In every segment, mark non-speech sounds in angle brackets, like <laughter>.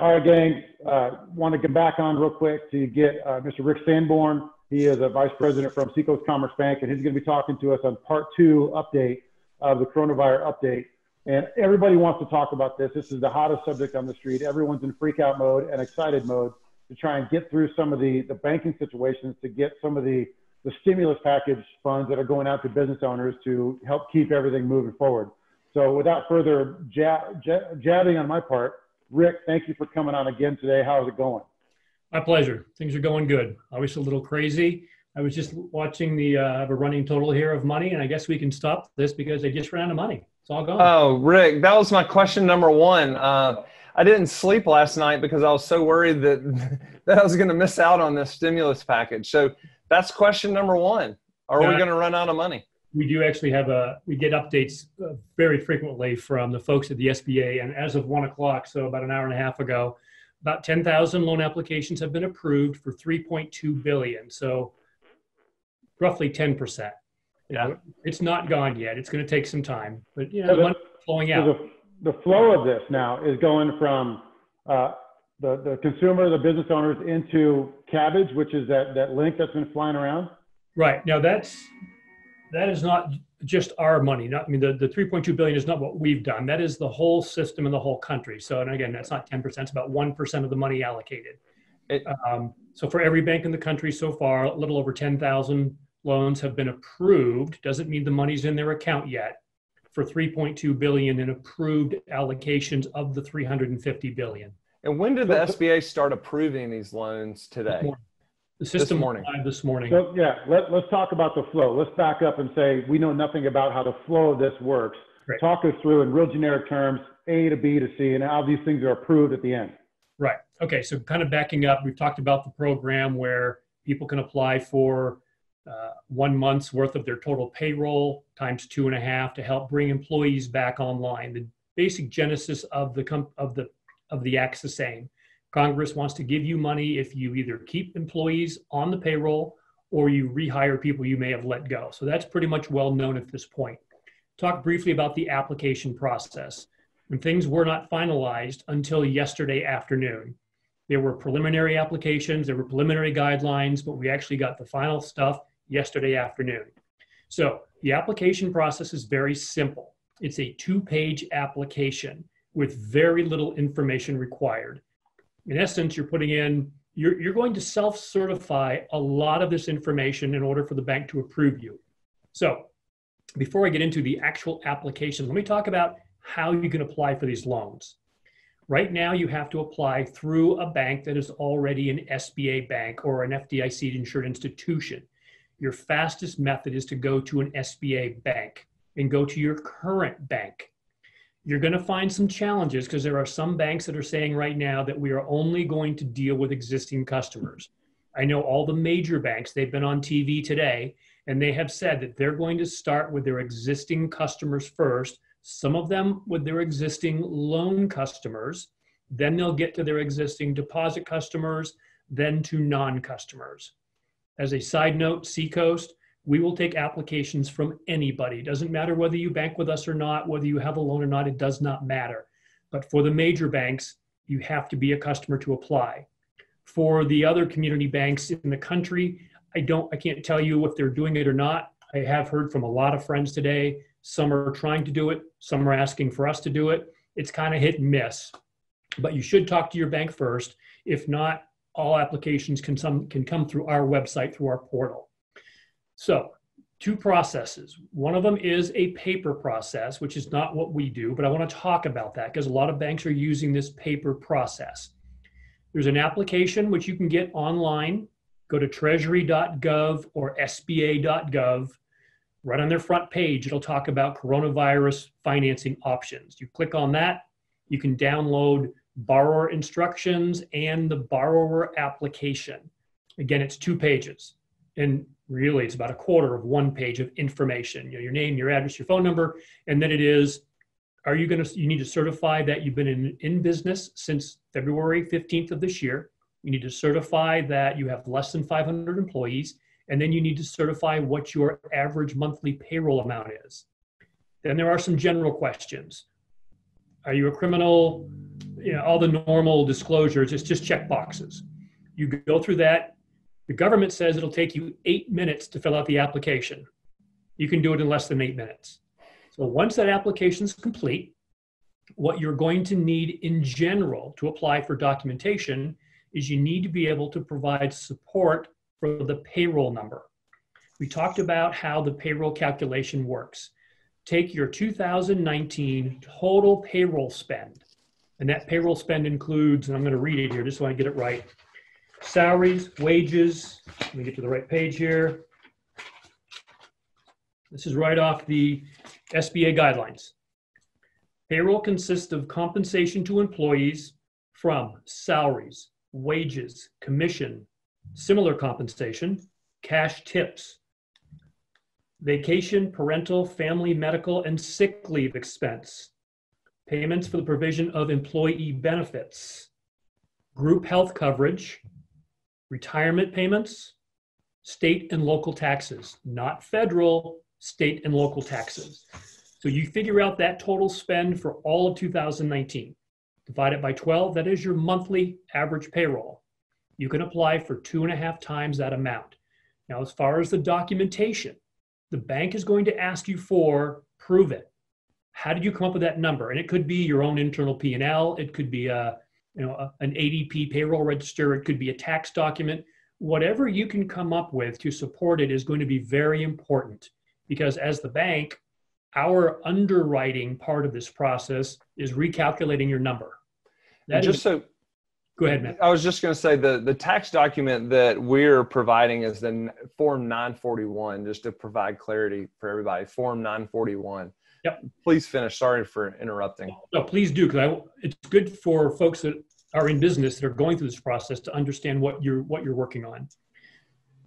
All right, gang. Uh, want to get back on real quick to get uh, Mr. Rick Sanborn. He is a vice president from Seacoast Commerce Bank, and he's going to be talking to us on part two update of the coronavirus update. And everybody wants to talk about this. This is the hottest subject on the street. Everyone's in freak out mode and excited mode to try and get through some of the, the banking situations to get some of the, the stimulus package funds that are going out to business owners to help keep everything moving forward. So without further jab, jab, jabbing on my part, Rick, thank you for coming on again today. How is it going? My pleasure. Things are going good. Obviously a little crazy. I was just watching the uh, a running total here of money, and I guess we can stop this because they just ran out of money. It's all gone. Oh, Rick, that was my question number one. Uh, I didn't sleep last night because I was so worried that <laughs> that I was going to miss out on this stimulus package. So that's question number one. Are we going to run out of money? We do actually have a. We get updates uh, very frequently from the folks at the SBA, and as of one o'clock, so about an hour and a half ago, about 10,000 loan applications have been approved for 3.2 billion. So roughly 10%. Yeah. it's not gone yet. It's going to take some time, but you know, so the, flowing out. So the, the, flow of this now is going from uh, the, the consumer, the business owners into Kabbage, which is that, that link that's been flying around. Right. Now that's, that is not just our money. Not, I mean, the, the 3.2 billion is not what we've done. That is the whole system in the whole country. So, and again, that's not 10%, it's about 1% of the money allocated. It, um, so for every bank in the country so far, a little over 10,000 loans have been approved. Doesn't mean the money's in their account yet for 3.2 billion in approved allocations of the 350 billion. And when did the SBA start approving these loans today? The system this morning. This morning. So yeah, let, let's talk about the flow. Let's back up and say we know nothing about how the flow of this works. Right. Talk us through in real generic terms, A to B to C, and how these things are approved at the end. Right. Okay. So kind of backing up, we've talked about the program where people can apply for uh, one month's worth of their total payroll times two and a half to help bring employees back online. The basic genesis of the comp- of the of the act's the same. Congress wants to give you money if you either keep employees on the payroll or you rehire people you may have let go. So that's pretty much well known at this point. Talk briefly about the application process. When things were not finalized until yesterday afternoon, there were preliminary applications, there were preliminary guidelines, but we actually got the final stuff yesterday afternoon. So the application process is very simple. It's a two page application with very little information required in essence, you're putting in, you're, you're going to self certify a lot of this information in order for the bank to approve you. So, before I get into the actual application, let me talk about how you can apply for these loans. Right now, you have to apply through a bank that is already an SBA bank or an FDIC insured institution. Your fastest method is to go to an SBA bank and go to your current bank you're going to find some challenges because there are some banks that are saying right now that we are only going to deal with existing customers. I know all the major banks, they've been on TV today, and they have said that they're going to start with their existing customers first, some of them with their existing loan customers, then they'll get to their existing deposit customers, then to non customers. As a side note, Seacoast, we will take applications from anybody. It doesn't matter whether you bank with us or not, whether you have a loan or not, it does not matter. But for the major banks, you have to be a customer to apply. For the other community banks in the country, I don't I can't tell you if they're doing it or not. I have heard from a lot of friends today. Some are trying to do it, some are asking for us to do it. It's kind of hit and miss. But you should talk to your bank first. If not, all applications can, some, can come through our website, through our portal. So two processes. One of them is a paper process, which is not what we do, but I want to talk about that because a lot of banks are using this paper process. There's an application which you can get online. Go to treasury.gov or sba.gov. Right on their front page, it'll talk about coronavirus financing options. You click on that, you can download borrower instructions and the borrower application. Again, it's two pages. And really it's about a quarter of one page of information you know, your name your address your phone number and then it is are you going to you need to certify that you've been in, in business since february 15th of this year you need to certify that you have less than 500 employees and then you need to certify what your average monthly payroll amount is then there are some general questions are you a criminal you know, all the normal disclosures. It's just check boxes. You go through that. The government says it'll take you eight minutes to fill out the application. You can do it in less than eight minutes. So once that application is complete, what you're going to need in general to apply for documentation is you need to be able to provide support for the payroll number. We talked about how the payroll calculation works. Take your 2019 total payroll spend, and that payroll spend includes, and I'm going to read it here just so I get it right salaries, wages. Let me get to the right page here. This is right off the SBA guidelines. Payroll consists of compensation to employees from salaries, wages, commission, similar compensation, cash tips, vacation, parental, family, medical, and sick leave expense, payments for the provision of employee benefits, group health coverage, retirement payments, state and local taxes, not federal, state and local taxes. So you figure out that total spend for all of 2019. Divide it by 12, that is your monthly average payroll. You can apply for two and a half times that amount. Now, as far as the documentation, the bank is going to ask you for prove it. How did you come up with that number? And it could be your own internal P&L. It could be a, you know, a, an ADP payroll register. It could be a tax document. Whatever you can come up with to support it is going to be very important because as the bank, our underwriting part of this process is recalculating your number. That just is, so go ahead, Matt. I was just going to say the the tax document that we're providing is the form 941, just to provide clarity for everybody. Form 941. Yep. Please finish. Sorry for interrupting. No, please do because it's good for folks that are in business that are going through this process to understand what you're what you're working on.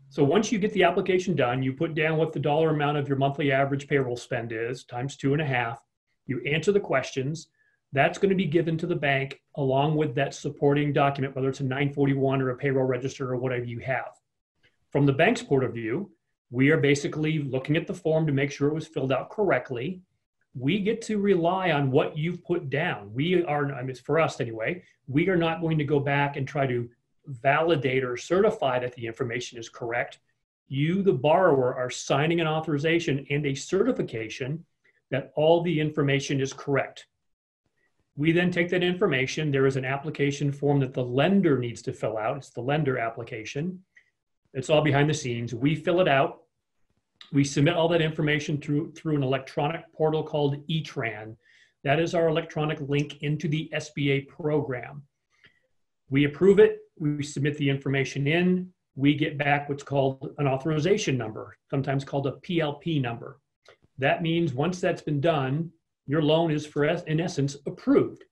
So once you get the application done, you put down what the dollar amount of your monthly average payroll spend is times two and a half. You answer the questions. That's going to be given to the bank along with that supporting document, whether it's a 941 or a payroll register or whatever you have. From the bank's point of view, we are basically looking at the form to make sure it was filled out correctly. We get to rely on what you've put down. We are, I mean, for us anyway, we are not going to go back and try to validate or certify that the information is correct, you, the borrower, are signing an authorization and a certification that all the information is correct. We then take that information. There is an application form that the lender needs to fill out. It's the lender application. It's all behind the scenes. We fill it out. We submit all that information through, through an electronic portal called eTran. That is our electronic link into the SBA program. We approve it, we submit the information in, we get back what's called an authorization number, sometimes called a PLP number. That means once that's been done, your loan is for in essence approved.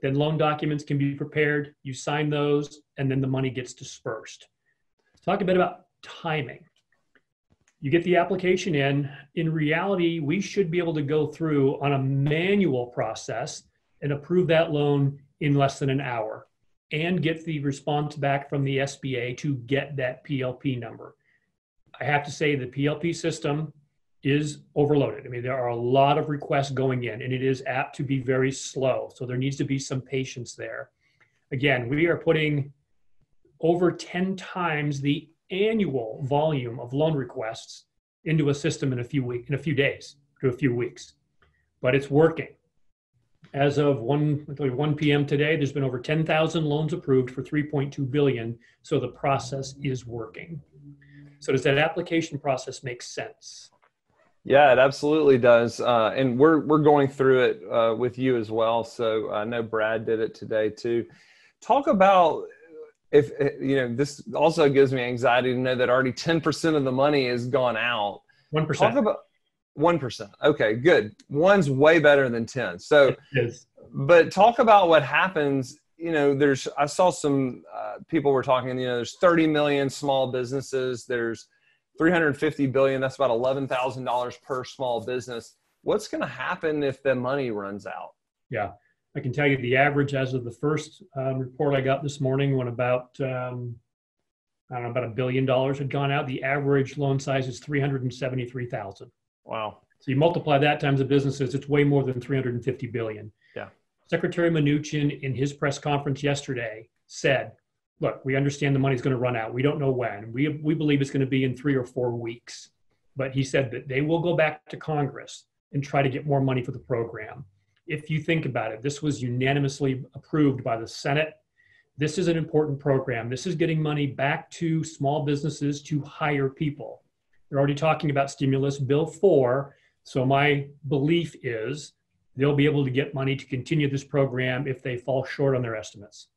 Then loan documents can be prepared, you sign those, and then the money gets dispersed. Talk a bit about timing. You get the application in. In reality, we should be able to go through on a manual process and approve that loan in less than an hour and get the response back from the SBA to get that PLP number. I have to say the PLP system is overloaded. I mean, there are a lot of requests going in and it is apt to be very slow. So there needs to be some patience there. Again, we are putting over 10 times the annual volume of loan requests into a system in a few weeks, in a few days to a few weeks. But it's working. As of 1, 1 p.m. today, there's been over 10,000 loans approved for 3.2 billion. So the process is working. So does that application process make sense? Yeah, it absolutely does. Uh, and we're, we're going through it uh, with you as well. So I know Brad did it today too. Talk about if, you know, this also gives me anxiety to know that already 10% of the money has gone out. 1%. Talk about, one percent. Okay, good. One's way better than ten. So, yes. but talk about what happens. You know, there's. I saw some uh, people were talking. You know, there's 30 million small businesses. There's 350 billion. That's about eleven thousand dollars per small business. What's going to happen if the money runs out? Yeah, I can tell you the average as of the first um, report I got this morning, when about um, I don't know about a billion dollars had gone out, the average loan size is 373,000. Wow. So you multiply that times the businesses, it's way more than 350 billion. Yeah. Secretary Mnuchin in his press conference yesterday said, look, we understand the money's going to run out. We don't know when. We, we believe it's going to be in three or four weeks. But he said that they will go back to Congress and try to get more money for the program. If you think about it, this was unanimously approved by the Senate. This is an important program. This is getting money back to small businesses to hire people. They're already talking about stimulus bill four. So my belief is they'll be able to get money to continue this program if they fall short on their estimates.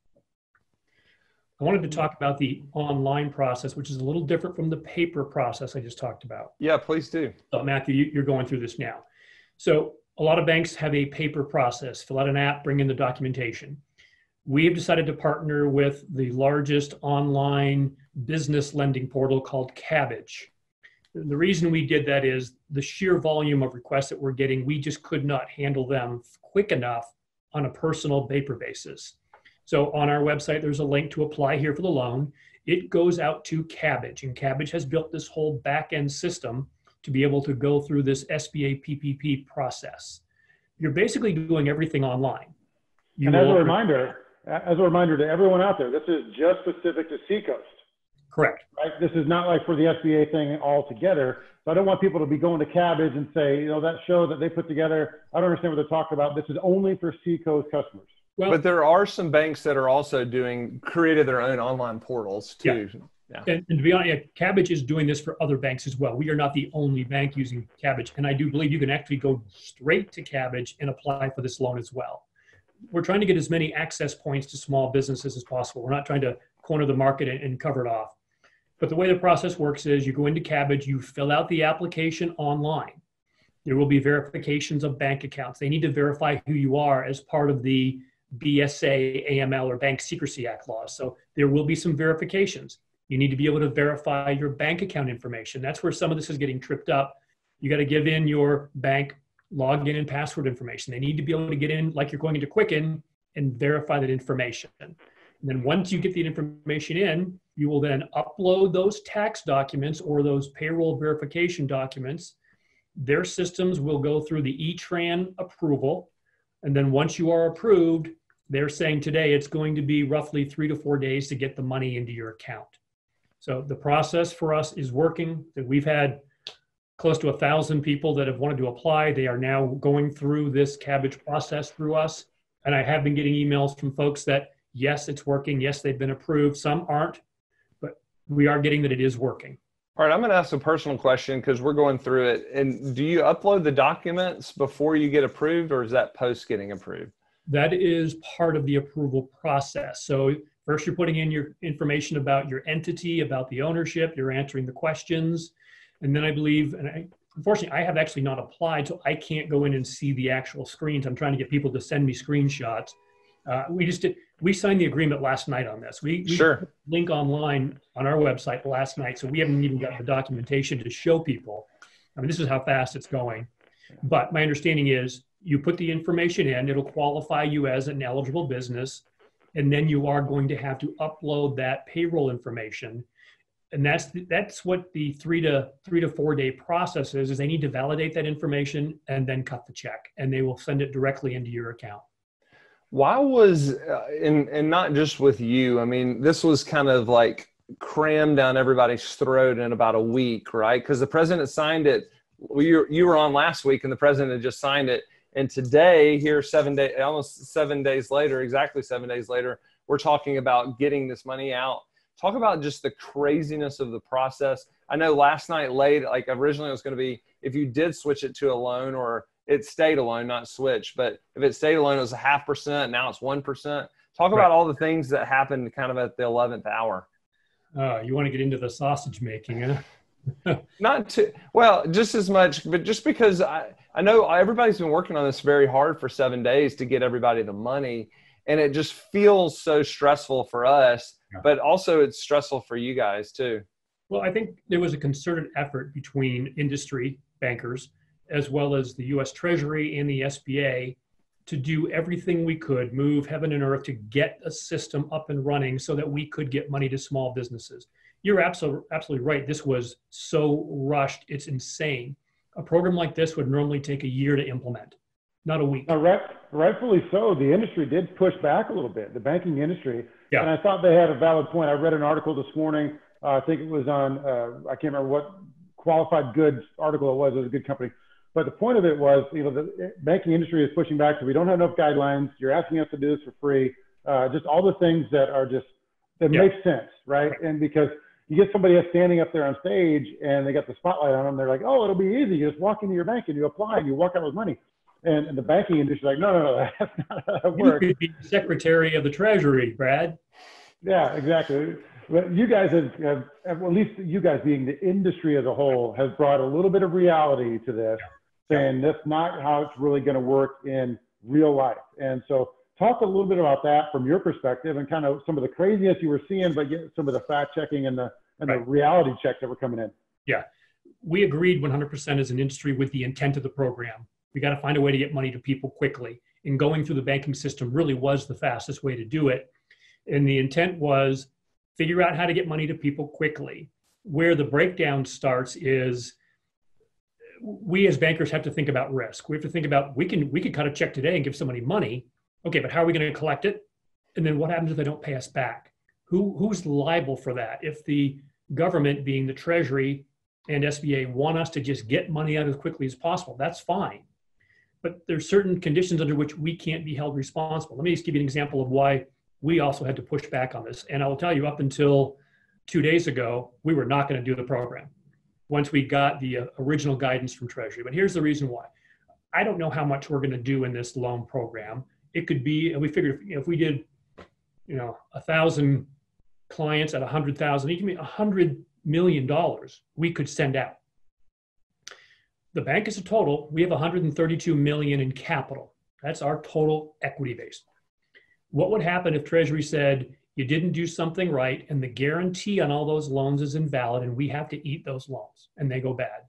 I wanted to talk about the online process, which is a little different from the paper process I just talked about. Yeah, please do. So Matthew, you, you're going through this now. So a lot of banks have a paper process, fill out an app, bring in the documentation. We have decided to partner with the largest online business lending portal called Kabbage. The reason we did that is the sheer volume of requests that we're getting, we just could not handle them quick enough on a personal paper basis. So on our website, there's a link to apply here for the loan. It goes out to Kabbage, and Kabbage has built this whole back end system to be able to go through this SBA PPP process. You're basically doing everything online. You and as a reminder, as a reminder to everyone out there, this is just specific to Seacoast. Correct. Right. This is not like for the SBA thing altogether. So I don't want people to be going to Kabbage and say, you know, that show that they put together. I don't understand what they're talking about. This is only for Seacoast customers. Well, but there are some banks that are also doing created their own online portals too. Yeah. Yeah. And, and, to be honest, yeah, Kabbage is doing this for other banks as well. We are not the only bank using Kabbage. and I do believe you can actually go straight to Kabbage and apply for this loan as well. We're trying to get as many access points to small businesses as possible. We're not trying to corner the market and, and cover it off. But the way the process works is you go into Kabbage, you fill out the application online. There will be verifications of bank accounts. They need to verify who you are as part of the BSA, AML, or Bank Secrecy Act laws. So there will be some verifications. You need to be able to verify your bank account information. That's where some of this is getting tripped up. You got to give in your bank login and password information. They need to be able to get in like you're going into Quicken and verify that information. And then once you get the information in, you will then upload those tax documents or those payroll verification documents. Their systems will go through the ETRAN approval. And then once you are approved, they're saying today it's going to be roughly three to four days to get the money into your account. So the process for us is working. That we've had close to a thousand people that have wanted to apply. They are now going through this Kabbage process through us. And I have been getting emails from folks that yes, it's working. Yes, they've been approved. Some aren't, but we are getting that it is working. All right, I'm going to ask a personal question because we're going through it. And do you upload the documents before you get approved, or is that post getting approved? That is part of the approval process. So First, you're putting in your information about your entity, about the ownership, you're answering the questions. And then I believe, and I, unfortunately, I have actually not applied, so I can't go in and see the actual screens. I'm trying to get people to send me screenshots. Uh, we just did, we signed the agreement last night on this. We, we sure. link online on our website last night, so we haven't even got the documentation to show people. I mean, this is how fast it's going. But my understanding is you put the information in, it'll qualify you as an eligible business and then you are going to have to upload that payroll information. And that's that's what the three to three to four day process is is they need to validate that information and then cut the check and they will send it directly into your account. Why was uh, and and not just with you i mean this was kind of like crammed down everybody's throat in about a week right? Because the president signed it you, you were on last week and the president had just signed it and today, here, seven days, almost seven days later, exactly seven days later, we're talking about getting this money out. Talk about just the craziness of the process. I know last night late, like originally it was going to be if you did switch it to a loan or it stayed alone, not switch, but if it stayed alone, it was a half percent. Now it's 1%. Talk right. about all the things that happened kind of at the 11th hour. Uh, you want to get into the sausage making, huh? <laughs> not too well, just as much, but just because I, I know everybody's been working on this very hard for seven days to get everybody the money, and it just feels so stressful for us, yeah. but also it's stressful for you guys too. Well, I think there was a concerted effort between industry bankers as well as the US Treasury and the SBA to do everything we could, move heaven and earth to get a system up and running so that we could get money to small businesses. You're absolutely, absolutely right. This was so rushed, it's insane a program like this would normally take a year to implement. not a week. Now, right, rightfully so. The industry did push back a little bit, the banking industry. Yeah. And I thought they had a valid point. I read an article this morning. Uh, I think it was on, uh, I can't remember what qualified goods article it was. It was a good company. But the point of it was, you know, the banking industry is pushing back. So we don't have enough guidelines. You're asking us to do this for free. Uh, just all the things that are just, that yeah. make sense, right? And because you get somebody that's standing up there on stage and they got the spotlight on them, they're like, oh, it'll be easy. You just walk into your bank and you apply and you walk out with money. And, and the banking industry like, no, no, no, <laughs> that's not how that works. You could be Secretary of the Treasury, Brad. Yeah, exactly. But you guys have, have, at least you guys being the industry as a whole, has brought a little bit of reality to this, saying that's not how it's really going to work in real life. And so, talk a little bit about that from your perspective and kind of some of the craziness you were seeing, but some of the fact checking and the and right. the reality checks that were coming in. Yeah, we agreed 100% as an industry with the intent of the program. We got to find a way to get money to people quickly. And going through the banking system really was the fastest way to do it. And the intent was figure out how to get money to people quickly. Where the breakdown starts is we as bankers have to think about risk. We have to think about we can we could cut a check today and give somebody money. Okay, but how are we going to collect it? And then what happens if they don't pay us back? Who who's liable for that? If the government, being the Treasury and SBA, want us to just get money out as quickly as possible, that's fine but there's certain conditions under which we can't be held responsible. Let me just give you an example of why we also had to push back on this. And I will tell you, up until two days ago, we were not going to do the program once we got the uh, original guidance from Treasury. But here's the reason why. I don't know how much we're going to do in this loan program. It could be, and we figured if, you know, if we did, you know, a thousand clients at a hundred thousand, each a hundred million dollars we could send out the bank is a total. We have 132 million in capital. That's our total equity base. What would happen if Treasury said you didn't do something right and the guarantee on all those loans is invalid and we have to eat those loans and they go bad?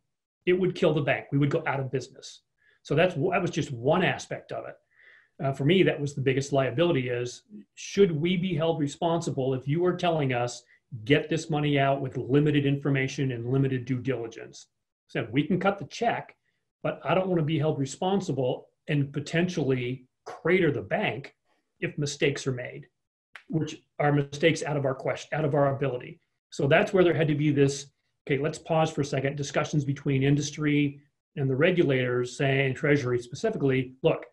It would kill the bank. We would go out of business. So that's what that was just one aspect of it. Uh, for me, that was the biggest liability is should we be held responsible if you are telling us get this money out with limited information and limited due diligence? said we can cut the check, but I don't want to be held responsible and potentially crater the bank if mistakes are made, which are mistakes out of our question, out of our ability. So that's where there had to be this. Okay, let's pause for a second. Discussions between industry and the regulators, saying Treasury specifically, look,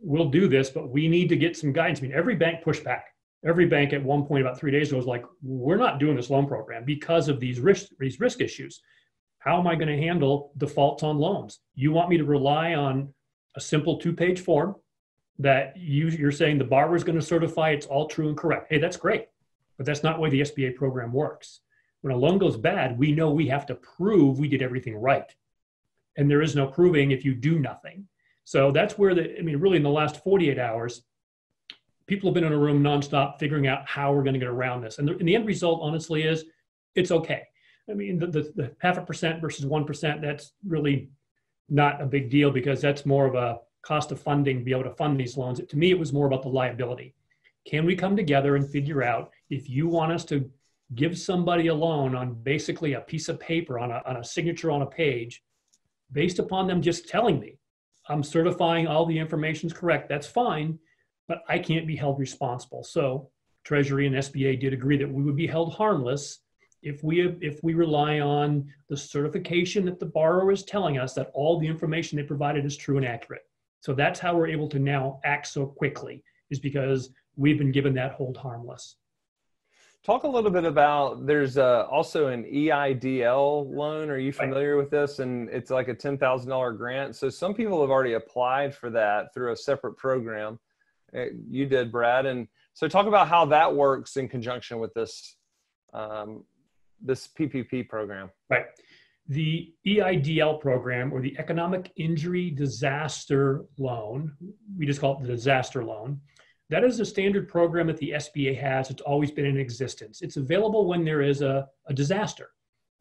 we'll do this, but we need to get some guidance. I mean, every bank pushed back. Every bank at one point about three days ago was like, we're not doing this loan program because of these risk, these risk issues. How am I going to handle defaults on loans? You want me to rely on a simple two page form that you, you're saying the borrower is going to certify it's all true and correct. Hey, that's great. But that's not the way the SBA program works. When a loan goes bad, we know we have to prove we did everything right. And there is no proving if you do nothing. So that's where the, I mean, really in the last 48 hours, people have been in a room nonstop figuring out how we're going to get around this. And the, and the end result, honestly, is it's okay. I mean, the, the, the half a percent versus 1%, that's really not a big deal because that's more of a cost of funding be able to fund these loans. To me, it was more about the liability. Can we come together and figure out if you want us to give somebody a loan on basically a piece of paper, on a, on a signature on a page, based upon them just telling me, I'm certifying all the information is correct, that's fine, but I can't be held responsible. So Treasury and SBA did agree that we would be held harmless if we if we rely on the certification that the borrower is telling us that all the information they provided is true and accurate. So that's how we're able to now act so quickly is because we've been given that hold harmless. Talk a little bit about there's uh, also an EIDL loan. Are you familiar right. with this? And it's like a ten thousand dollar grant. So some people have already applied for that through a separate program. Uh, you did, Brad. And so talk about how that works in conjunction with this um, this PPP program? Right. The EIDL program or the Economic Injury Disaster Loan, we just call it the disaster loan. That is a standard program that the SBA has. It's always been in existence. It's available when there is a, a disaster,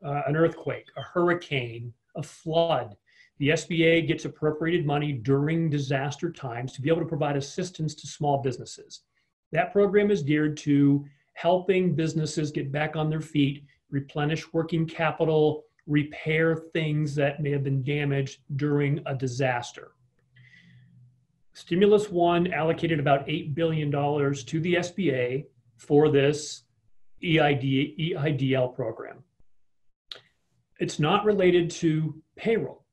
uh, an earthquake, a hurricane, a flood. The SBA gets appropriated money during disaster times to be able to provide assistance to small businesses. That program is geared to helping businesses get back on their feet replenish working capital, repair things that may have been damaged during a disaster. Stimulus One allocated about $8 billion to the SBA for this EID, EIDL program. It's not related to payroll.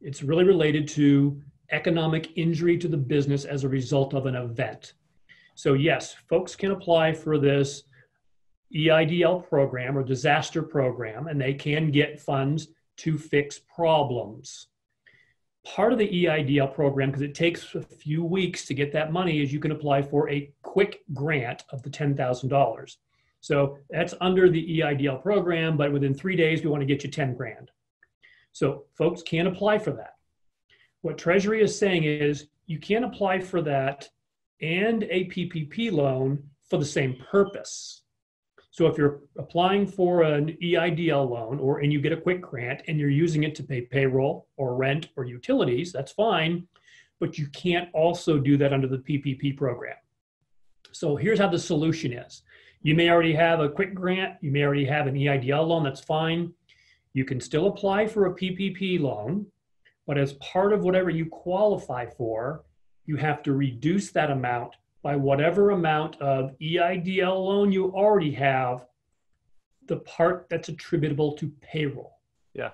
It's really related to economic injury to the business as a result of an event. So, yes, folks can apply for this EIDL program or disaster program, and they can get funds to fix problems. Part of the EIDL program, because it takes a few weeks to get that money, is you can apply for a quick grant of the $10,000. So that's under the EIDL program, but within three days, we want to get you 10 grand. So folks can apply for that. What Treasury is saying is you can't apply for that and a PPP loan for the same purpose. So if you're applying for an EIDL loan or and you get a quick grant and you're using it to pay payroll or rent or utilities, that's fine, but you can't also do that under the PPP program. So here's how the solution is. You may already have a quick grant, you may already have an EIDL loan, that's fine. You can still apply for a PPP loan, but as part of whatever you qualify for, you have to reduce that amount by whatever amount of EIDL loan you already have, the part that's attributable to payroll. Yeah.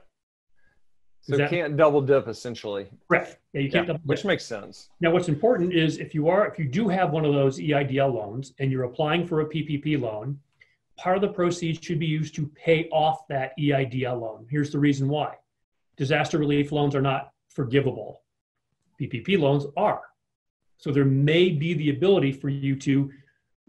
So you can't double dip essentially. Correct. Yeah, you can't yeah, Which makes sense. Now what's important is if you are if you do have one of those EIDL loans and you're applying for a PPP loan, part of the proceeds should be used to pay off that EIDL loan. Here's the reason why. Disaster relief loans are not forgivable. PPP loans are. So there may be the ability for you to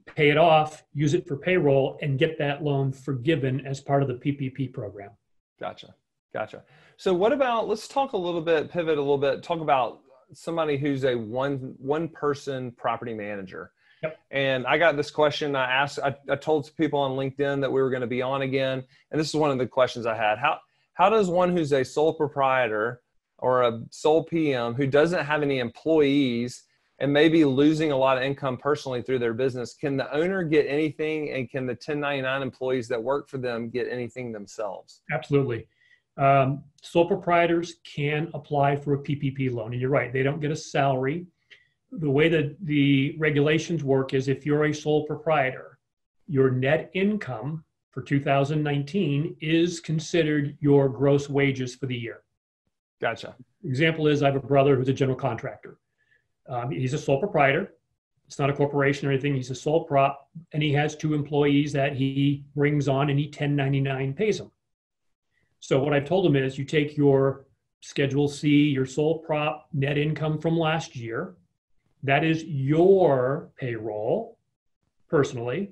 pay it off, use it for payroll, and get that loan forgiven as part of the PPP program. Gotcha. Gotcha. So what about let's talk a little bit, pivot a little bit, talk about somebody who's a one one person property manager. Yep. And I got this question. I asked, I, I told people on LinkedIn that we were going to be on again. And this is one of the questions I had. How, how does one who's a sole proprietor or a sole PM who doesn't have any employees and maybe losing a lot of income personally through their business, can the owner get anything and can the 1099 employees that work for them get anything themselves? Absolutely. Um, sole proprietors can apply for a PPP loan. And you're right, they don't get a salary. The way that the regulations work is if you're a sole proprietor, your net income for 2019 is considered your gross wages for the year. Gotcha. Example is I have a brother who's a general contractor. Um, he's a sole proprietor. It's not a corporation or anything. He's a sole prop, and he has two employees that he brings on, and he 1099 pays them. So what I've told him is, you take your Schedule C, your sole prop net income from last year. That is your payroll, personally.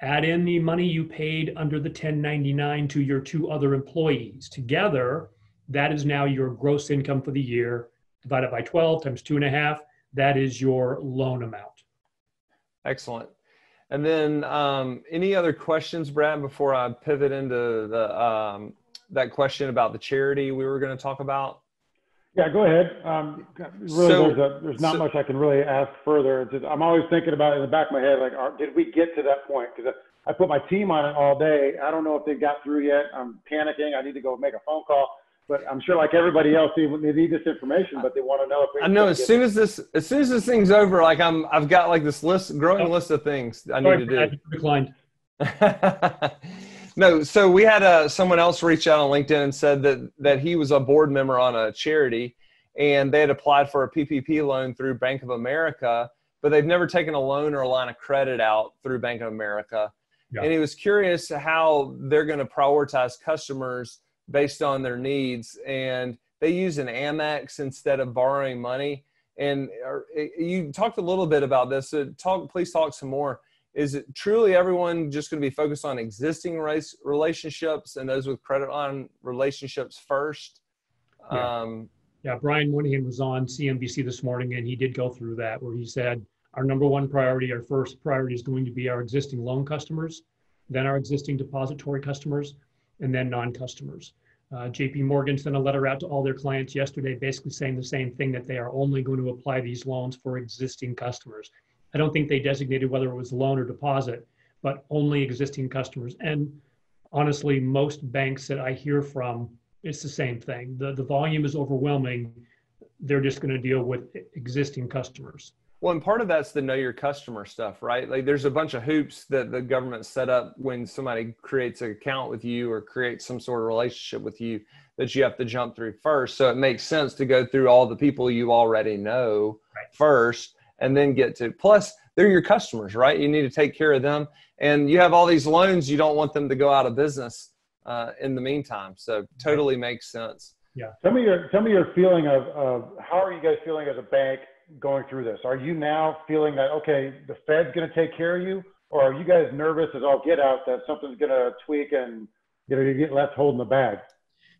Add in the money you paid under the 1099 to your two other employees. Together, that is now your gross income for the year divided by 12 times two and a half that is your loan amount. Excellent. And then um, any other questions, Brad, before I pivot into the um, that question about the charity we were going to talk about? Yeah, go ahead. Um, really, so, there's, a, there's, not so, much I can really ask further. Just, I'm always thinking about it in the back of my head, like, are, did we get to that point? Because I, I put my team on it all day. I don't know if they got through yet. I'm panicking. I need to go make a phone call but I'm sure like everybody else, they, they need this information, but they want to know if I know as soon as this as soon as this thing's over, like I'm I've got like this list growing oh. list of things I Sorry, need to do. Declined. <laughs> no, so we had uh, someone else reach out on LinkedIn and said that that he was a board member on a charity, and they had applied for a PPP loan through Bank of America, but they've never taken a loan or a line of credit out through Bank of America, yeah. and he was curious how they're going to prioritize customers based on their needs and they use an amex instead of borrowing money and you talked a little bit about this so talk please talk some more is it truly everyone just going to be focused on existing race relationships and those with credit line relationships first yeah. Um, yeah brian moynihan was on cnbc this morning and he did go through that where he said our number one priority our first priority is going to be our existing loan customers then our existing depository customers and then non-customers. Uh, JP Morgan sent a letter out to all their clients yesterday, basically saying the same thing that they are only going to apply these loans for existing customers. I don't think they designated whether it was loan or deposit, but only existing customers. And honestly, most banks that I hear from, it's the same thing. The, the volume is overwhelming. they're just going to deal with existing customers. Well, and part of that's the know your customer stuff, right? Like there's a bunch of hoops that the government set up when somebody creates an account with you or creates some sort of relationship with you that you have to jump through first. So it makes sense to go through all the people you already know right. first and then get to plus they're your customers, right? You need to take care of them. And you have all these loans, you don't want them to go out of business uh, in the meantime. So totally makes sense. Yeah. Tell me your tell me your feeling of, of how are you guys feeling as a bank going through this? Are you now feeling that okay, the Fed's going to take care of you, or are you guys nervous as all get out that something's going to tweak and you know you get left holding the bag?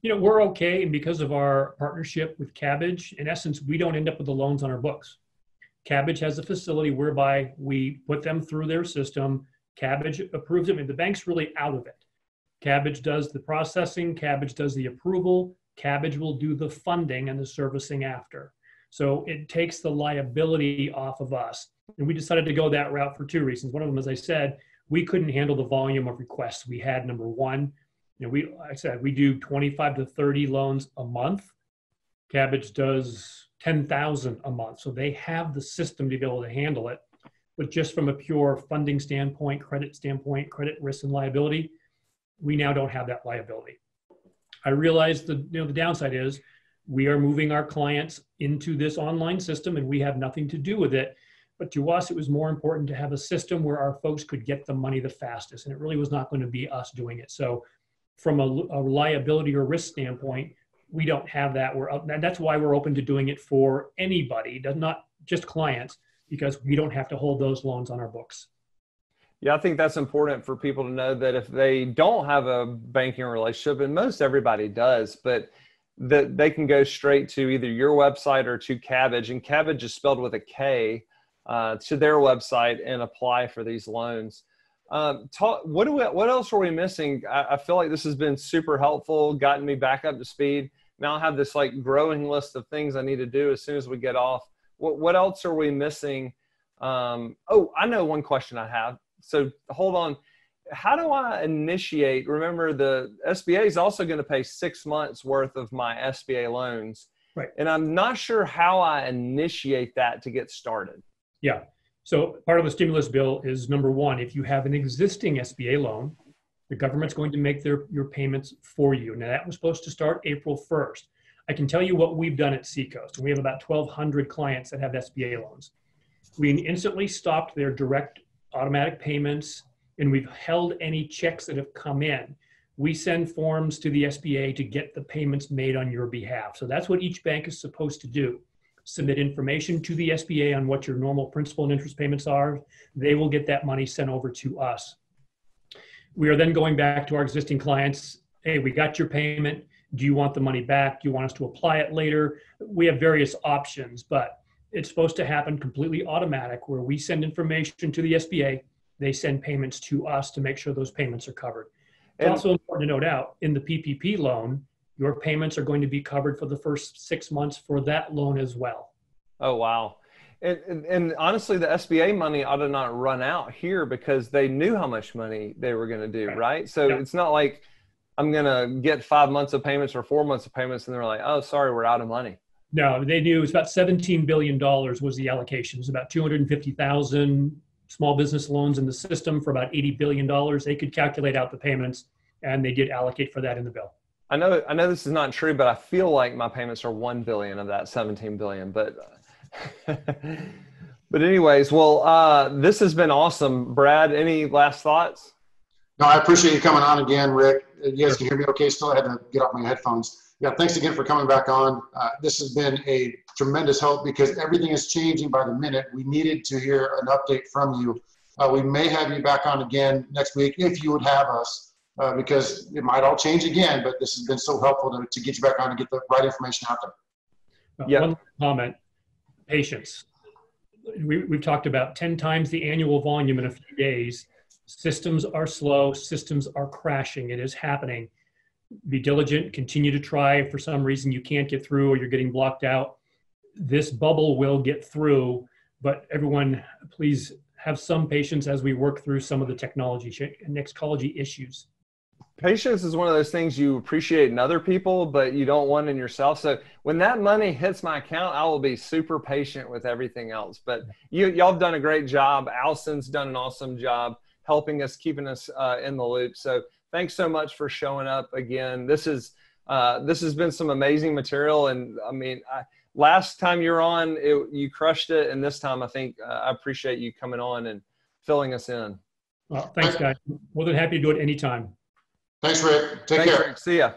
You know, we're okay, and because of our partnership with Kabbage, in essence, we don't end up with the loans on our books. Kabbage has a facility whereby we put them through their system. Kabbage approves them, and the bank's really out of it. Kabbage does the processing, Kabbage does the approval, Kabbage will do the funding and the servicing after. So it takes the liability off of us. And we decided to go that route for two reasons. One of them, as I said, we couldn't handle the volume of requests we had. Number one, you know, we like I said we do 25 to 30 loans a month. Kabbage does 10,000 a month, so they have the system to be able to handle it. But just from a pure funding standpoint, credit standpoint, credit risk and liability, we now don't have that liability. I realize the you know the downside is we are moving our clients into this online system and we have nothing to do with it. But to us, it was more important to have a system where our folks could get the money the fastest. And it really was not going to be us doing it. So, from a, a liability or risk standpoint, we don't have that. We're and that's why we're open to doing it for anybody, not just clients, because we don't have to hold those loans on our books. Yeah, I think that's important for people to know that if they don't have a banking relationship, and most everybody does, but that they can go straight to either your website or to Kabbage, and Kabbage is spelled with a K, uh, to their website and apply for these loans. Um, talk, what do we, what else are we missing? I, I, feel like this has been super helpful, gotten me back up to speed. Now I have this like growing list of things I need to do as soon as we get off. What, what else are we missing? Um, oh, I know one question I have. So hold on how do I initiate? Remember, the SBA is also going to pay six months worth of my SBA loans. Right. And I'm not sure how I initiate that to get started. Yeah. So part of the stimulus bill is number one, if you have an existing SBA loan, the government's going to make their your payments for you. Now that was supposed to start April 1st. I can tell you what we've done at Seacoast. We have about 1,200 clients that have SBA loans. We instantly stopped their direct automatic payments and we've held any checks that have come in. We send forms to the SBA to get the payments made on your behalf. So that's what each bank is supposed to do. Submit information to the SBA on what your normal principal and interest payments are. They will get that money sent over to us. We are then going back to our existing clients. Hey, we got your payment. Do you want the money back? Do you want us to apply it later? We have various options, but it's supposed to happen completely automatic where we send information to the SBA they send payments to us to make sure those payments are covered. It's and, also important to note out in the PPP loan, your payments are going to be covered for the first six months for that loan as well. Oh, wow. And, and, and, honestly, the SBA money ought to not run out here because they knew how much money they were going to do, right? right? So yep. it's not like I'm going to get five months of payments or four months of payments and they're like, oh, sorry, we're out of money. No, they knew it was about $17 billion was the allocation. It was about 250,000 small business loans in the system for about $80 billion. They could calculate out the payments and they did allocate for that in the bill. I know, I know this is not true, but I feel like my payments are 1 billion of that 17 billion, but, <laughs> but anyways, well, uh, this has been awesome. Brad, any last thoughts? No, I appreciate you coming on again, Rick. You guys can hear me okay still? I had to get off my headphones yeah, thanks again for coming back on. Uh, this has been a tremendous help because everything is changing by the minute. We needed to hear an update from you. Uh, we may have you back on again next week if you would have us, uh, because it might all change again. But this has been so helpful to, to get you back on and get the right information out there. Yeah. One comment: patience. We, we've talked about ten times the annual volume in a few days. Systems are slow. Systems are crashing. It is happening be diligent, continue to try. If for some reason you can't get through or you're getting blocked out, this bubble will get through. But everyone, please have some patience as we work through some of the technology and issues. patience is one of those things you appreciate in other people, but you don't want in yourself. So when that money hits my account, I will be super patient with everything else. But you, y'all have done a great job. Allison's done an awesome job helping us, keeping us uh, in the loop. So thanks so much for showing up again. This is uh, this has been some amazing material, and I mean, I, last time you're on, it, you crushed it, and this time I think uh, I appreciate you coming on and filling us in. Well, thanks, guys. More than happy to do it anytime. Thanks, Rick. Take Thanks, care. Rick. See ya.